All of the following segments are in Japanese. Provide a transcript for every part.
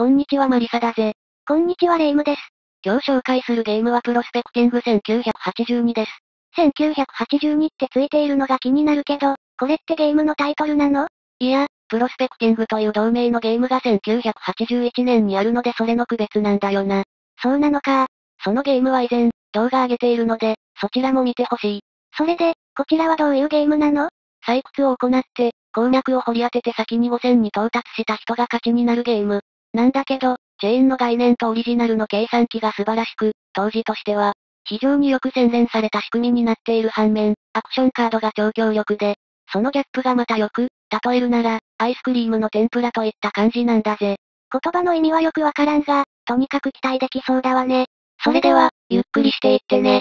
こんにちはマリサだぜ。こんにちはレイムです。今日紹介するゲームはプロスペクティング1982です。1982ってついているのが気になるけど、これってゲームのタイトルなの？いや、プロスペクティングという同名のゲームが1981年にあるのでそれの区別なんだよな。そうなのか。そのゲームは以前、動画上げているので、そちらも見てほしい。それで、こちらはどういうゲームなの？採掘を行って、鉱脈を掘り当てて先に5000に到達した人が勝ちになるゲーム。なんだけど、チェーンの概念とオリジナルの計算機が素晴らしく、当時としては、非常によく洗練された仕組みになっている反面、アクションカードが超強力で、そのギャップがまたよく、例えるなら、アイスクリームの天ぷらといった感じなんだぜ。言葉の意味はよくわからんが、とにかく期待できそうだわね。それでは、ゆっくりしていってね。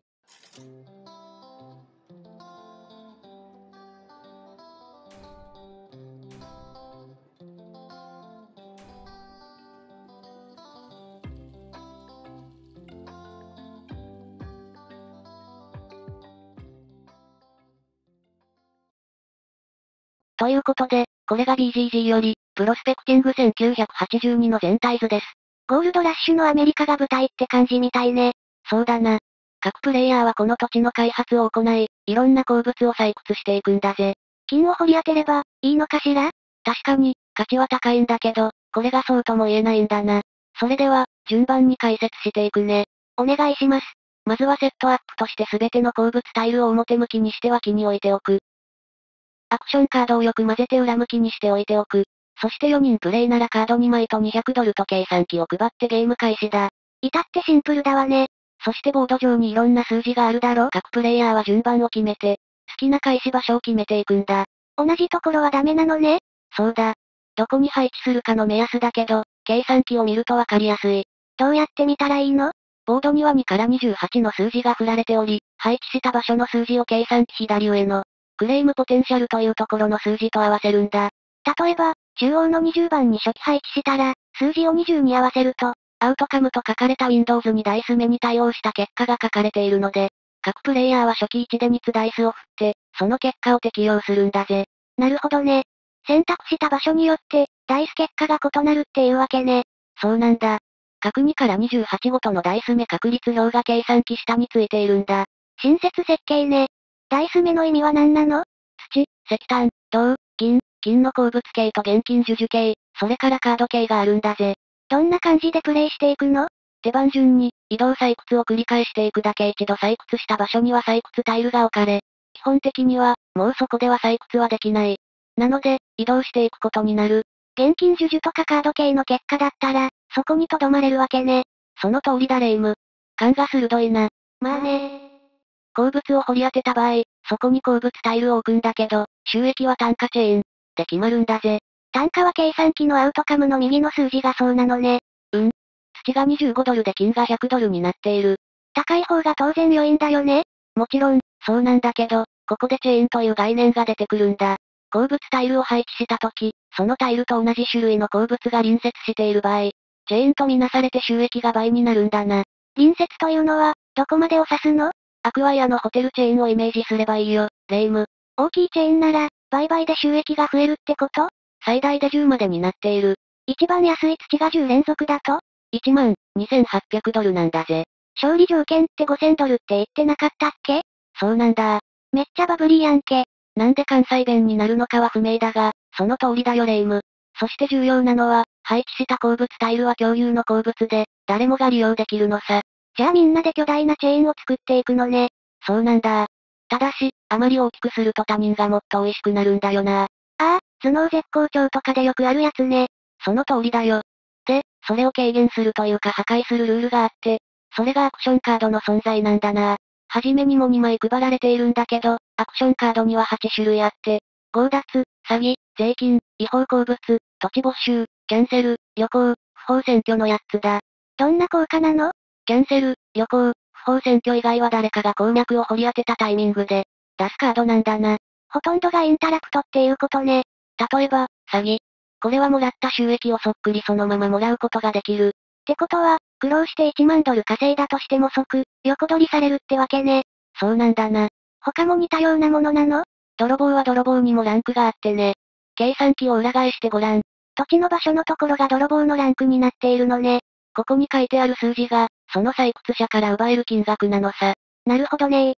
ということで、これが BGG より、プロスペクティング1982の全体図です。ゴールドラッシュのアメリカが舞台って感じみたいね。そうだな。各プレイヤーはこの土地の開発を行い、いろんな鉱物を採掘していくんだぜ。金を掘り当てれば、いいのかしら？確かに、価値は高いんだけど、これがそうとも言えないんだな。それでは、順番に解説していくね。お願いします。まずはセットアップとして全ての鉱物タイルを表向きにして脇に置いておく。アクションカードをよく混ぜて裏向きにしておいておく。そして4人プレイならカード2枚と200ドルと計算機を配ってゲーム開始だ。至ってシンプルだわね。そしてボード上にいろんな数字があるだろ各プレイヤーは順番を決めて、好きな開始場所を決めていくんだ。同じところはダメなのねそうだ。どこに配置するかの目安だけど、計算機を見るとわかりやすい。どうやって見たらいいの？ボードには2から28の数字が振られており、配置した場所の数字を計算機左上のクレームポテンシャルというところの数字と合わせるんだ。例えば、中央の20番に初期配置したら、数字を20に合わせると、アウトカムと書かれた Windows にダイス目に対応した結果が書かれているので、各プレイヤーは初期1で2つダイスを振って、その結果を適用するんだぜ。なるほどね。選択した場所によって、ダイス結果が異なるっていうわけね。そうなんだ。各2から28ごとのダイス目確率表が計算機下についているんだ。親切設計ね。ダイス目の意味は何なの？土、石炭、銅、銀、金の鉱物系と現金授受系、それからカード系があるんだぜ。どんな感じでプレイしていくの？手番順に、移動採掘を繰り返していくだけ一度採掘した場所には採掘タイルが置かれ、基本的には、もうそこでは採掘はできない。なので、移動していくことになる。現金授受とかカード系の結果だったら、そこに留まれるわけね。その通りだレイム。勘が鋭いな。まあね鉱物を掘り当てた場合、そこに鉱物タイルを置くんだけど、収益は単価チェーン。で決まるんだぜ。単価は計算機のアウトカムの右の数字がそうなのね。うん。土が25ドルで金が100ドルになっている。高い方が当然良いんだよね。もちろん、そうなんだけど、ここでチェーンという概念が出てくるんだ。鉱物タイルを配置したとき、そのタイルと同じ種類の鉱物が隣接している場合、チェーンとみなされて収益が倍になるんだな。隣接というのは、どこまでを指すの？アクアイアのホテルチェーンをイメージすればいいよ、レイム。大きいチェーンなら、売買で収益が増えるってこと？最大で10までになっている。一番安い土が10連続だと ?1 万2800ドルなんだぜ。勝利条件って5000ドルって言ってなかったっけ？そうなんだ。めっちゃバブリーやんけ。なんで関西弁になるのかは不明だが、その通りだよレイム。そして重要なのは、配置した鉱物タイルは共有の鉱物で、誰もが利用できるのさ。じゃあみんなで巨大なチェーンを作っていくのね。そうなんだ。ただし、あまり大きくすると他人がもっと美味しくなるんだよな。ああ、頭脳絶好調とかでよくあるやつね。その通りだよ。で、それを軽減するというか破壊するルールがあって、それがアクションカードの存在なんだな。はじめにも2枚配られているんだけど、アクションカードには8種類あって、強奪、詐欺、税金、違法鉱物、土地没収、キャンセル、旅行、不法占拠の8つだ。どんな効果なの？キャンセル、旅行、不法占拠以外は誰かが鉱脈を掘り当てたタイミングで、出すカードなんだな。ほとんどがインタラクトっていうことね。例えば、詐欺。これはもらった収益をそっくりそのままもらうことができる。ってことは、苦労して1万ドル稼いだとしても即、横取りされるってわけね。そうなんだな。他も似たようなものなの？泥棒は泥棒にもランクがあってね。計算機を裏返してごらん。土地の場所のところが泥棒のランクになっているのね。ここに書いてある数字が、その採掘者から奪える金額なのさ。なるほどねっ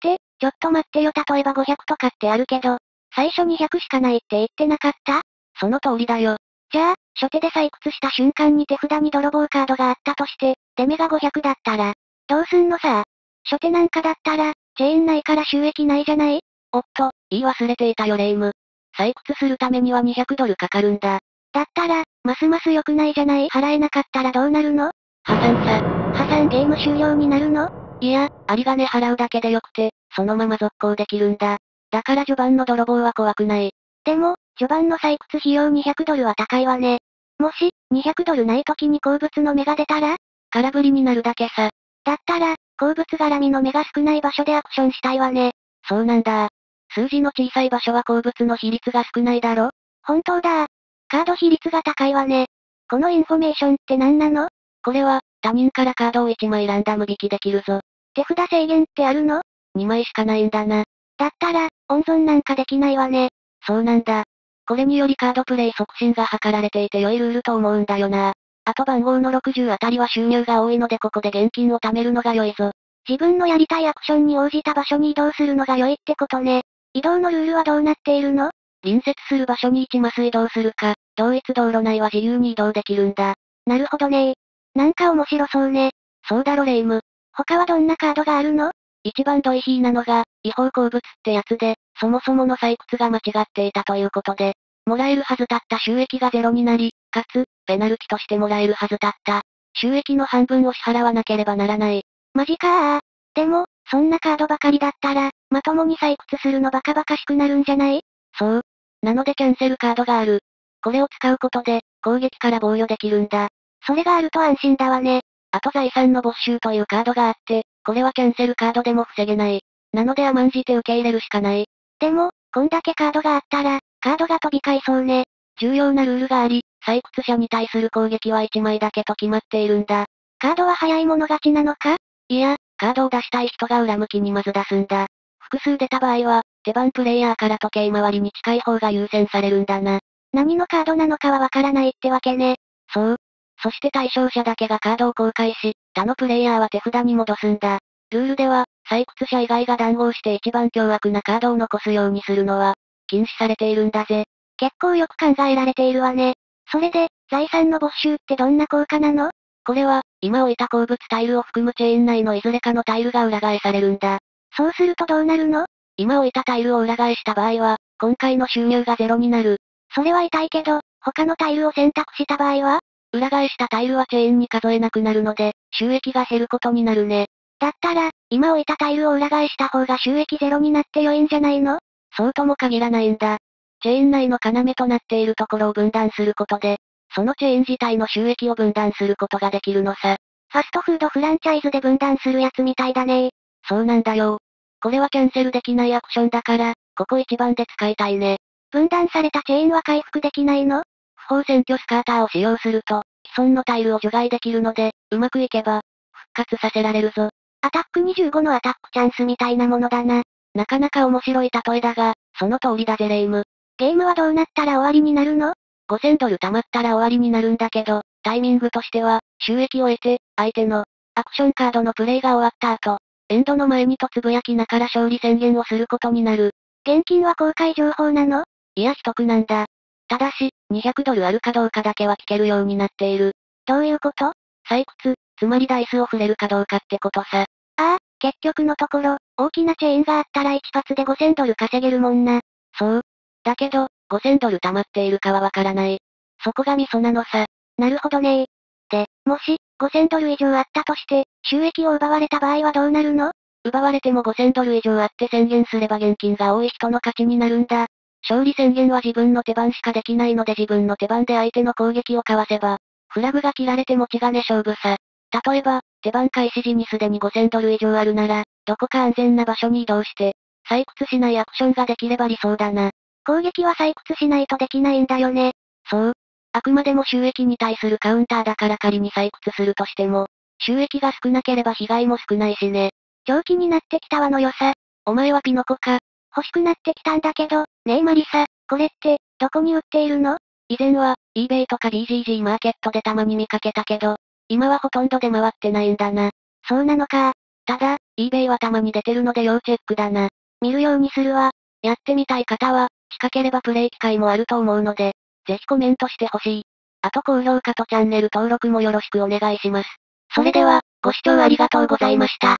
て、ちょっと待ってよ例えば500とかってあるけど、最初200しかないって言ってなかった？その通りだよ。じゃあ、初手で採掘した瞬間に手札に泥棒カードがあったとして、出目が500だったら、どうすんのさ？初手なんかだったら、チェーンないから収益ないじゃない？おっと、言い忘れていたよレイム。採掘するためには200ドルかかるんだ。だったら、ますます良くないじゃない？払えなかったらどうなるの？破産さ。破産ゲーム終了になるの？いや、有り金払うだけでよくて、そのまま続行できるんだ。だから序盤の泥棒は怖くない。でも、序盤の採掘費用200ドルは高いわね。もし、200ドルない時に鉱物の芽が出たら？空振りになるだけさ。だったら、鉱物絡みの芽が少ない場所でアクションしたいわね。そうなんだ。数字の小さい場所は鉱物の比率が少ないだろ？本当だ。カード比率が高いわね。このインフォメーションって何なの？これは、他人からカードを1枚ランダム引きできるぞ。手札制限ってあるの ?2 枚しかないんだな。だったら、温存なんかできないわね。そうなんだ。これによりカードプレイ促進が図られていて良いルールと思うんだよな。あと番号の60あたりは収入が多いのでここで現金を貯めるのが良いぞ。自分のやりたいアクションに応じた場所に移動するのが良いってことね。移動のルールはどうなっているの？隣接する場所に1マス移動するか、同一道路内は自由に移動できるんだ。なるほどねなんか面白そうね。そうだろレイム。他はどんなカードがあるの？一番ドイヒーなのが、違法鉱物ってやつで、そもそもの採掘が間違っていたということで、もらえるはずだった収益がゼロになり、かつ、ペナルティとしてもらえるはずだった。収益の半分を支払わなければならない。マジかー。でも、そんなカードばかりだったら、まともに採掘するのバカバカしくなるんじゃない？そう。なのでキャンセルカードがある。これを使うことで、攻撃から防御できるんだ。それがあると安心だわね。あと財産の没収というカードがあって、これはキャンセルカードでも防げない。なので甘んじて受け入れるしかない。でも、こんだけカードがあったら、カードが飛び交いそうね。重要なルールがあり、採掘者に対する攻撃は1枚だけと決まっているんだ。カードは早い者勝ちなのか？いや、カードを出したい人が裏向きにまず出すんだ。複数出た場合は、手番プレイヤーから時計回りに近い方が優先されるんだな。何のカードなのかはわからないってわけね。そう。そして対象者だけがカードを公開し、他のプレイヤーは手札に戻すんだ。ルールでは、採掘者以外が談合して一番凶悪なカードを残すようにするのは、禁止されているんだぜ。結構よく考えられているわね。それで、財産の没収ってどんな効果なの？これは、今置いた鉱物タイルを含むチェーン内のいずれかのタイルが裏返されるんだ。そうするとどうなるの？今置いたタイルを裏返した場合は、今回の収入がゼロになる。それは痛いけど、他のタイルを選択した場合は？裏返したタイルはチェーンに数えなくなるので、収益が減ることになるね。だったら、今置いたタイルを裏返した方が収益ゼロになって良いんじゃないの？そうとも限らないんだ。チェーン内の要となっているところを分断することで、そのチェーン自体の収益を分断することができるのさ。ファストフードフランチャイズで分断するやつみたいだねそうなんだよ。これはキャンセルできないアクションだから、ここ一番で使いたいね。分断されたチェーンは回復できないの？不法占拠スカーターを使用すると、既存のタイルを除外できるので、うまくいけば、復活させられるぞ。アタック25のアタックチャンスみたいなものだな。なかなか面白い例えだが、その通りだぜレイム。ゲームはどうなったら終わりになるの ?5000 ドル貯まったら終わりになるんだけど、タイミングとしては、収益を得て、相手の、アクションカードのプレイが終わった後、エンドの前にとつぶやきながら勝利宣言をすることになる。現金は公開情報なの？いや、秘匿なんだ。ただし、200ドルあるかどうかだけは聞けるようになっている。どういうこと？採掘、つまりダイスを触れるかどうかってことさ。ああ、結局のところ、大きなチェーンがあったら一発で5000ドル稼げるもんな。そう。だけど、5000ドル貯まっているかはわからない。そこがミソなのさ。なるほどねで、もし、5000ドル以上あったとして、収益を奪われた場合はどうなるの？奪われても5000ドル以上あって宣言すれば現金が多い人の勝ちになるんだ。勝利宣言は自分の手番しかできないので自分の手番で相手の攻撃をかわせば、フラグが切られて持ち金勝負さ。例えば、手番開始時にすでに5000ドル以上あるなら、どこか安全な場所に移動して、採掘しないアクションができれば理想だな。攻撃は採掘しないとできないんだよね。そう。あくまでも収益に対するカウンターだから仮に採掘するとしても、収益が少なければ被害も少ないしね。長期になってきたわのよさ。お前はピノコか。欲しくなってきたんだけど、ねえマリサ、これって、どこに売っているの？以前は、eBay とか BGG マーケットでたまに見かけたけど、今はほとんど出回ってないんだな。そうなのか。ただ、eBay はたまに出てるので要チェックだな。見るようにするわ。やってみたい方は、近ければプレイ機会もあると思うので、ぜひコメントしてほしい。あと高評価とチャンネル登録もよろしくお願いします。それでは、ご視聴ありがとうございました。